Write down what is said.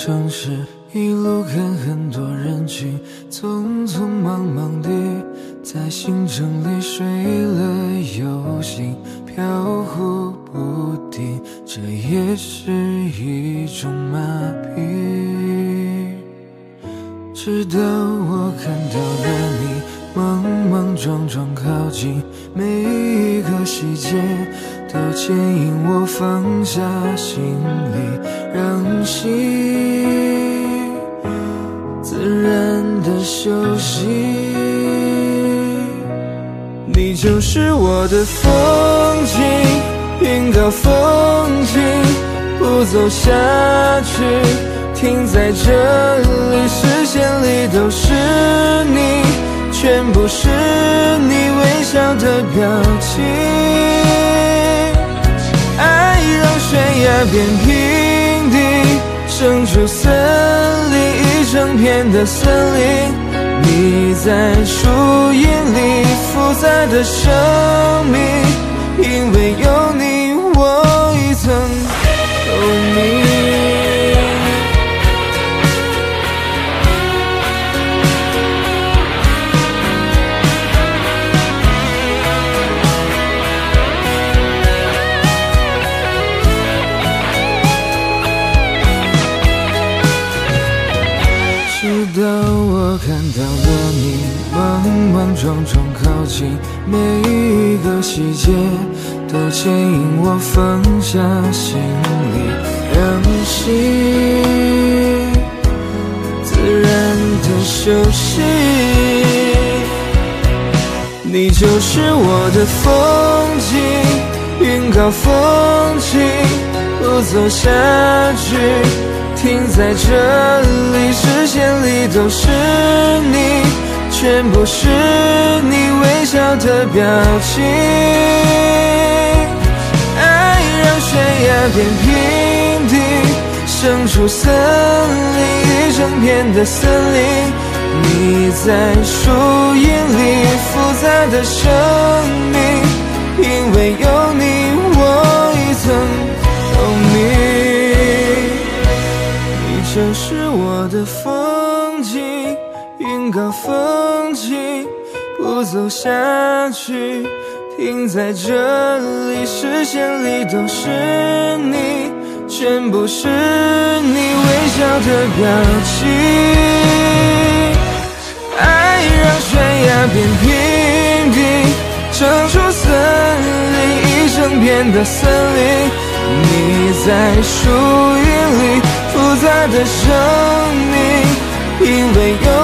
城市一路看很多人群匆匆忙忙的在行程里睡了又醒。飘忽不定这也是一种麻痹。直到我看到了你莽莽撞撞靠近每一个细节都牵引我放下行李就是我的风景，云高风轻，不走下去，停在这里，视线里都是你，全部是你微笑的表情。爱让悬崖变平地，生出森林，一整片的森林。你在树荫里复杂的生命，因为有你，直到我看到了你莽莽撞撞靠近，每一个细节都牵引我放下行李，让心自然的休息。你就是我的风景，云高风轻，不走下去。停在这里，视线里都是你，全部是你微笑的表情。爱让悬崖变平地，生出森林，一整片的森林。你在树荫里，复杂的生命，因为有就是我的风景，云高风轻，不走下去，停在这里，视线里都是你，全部是你微笑的表情。爱让悬崖变平地，长出森林，一整片的森林。你在树荫里。复杂的生命，因为有。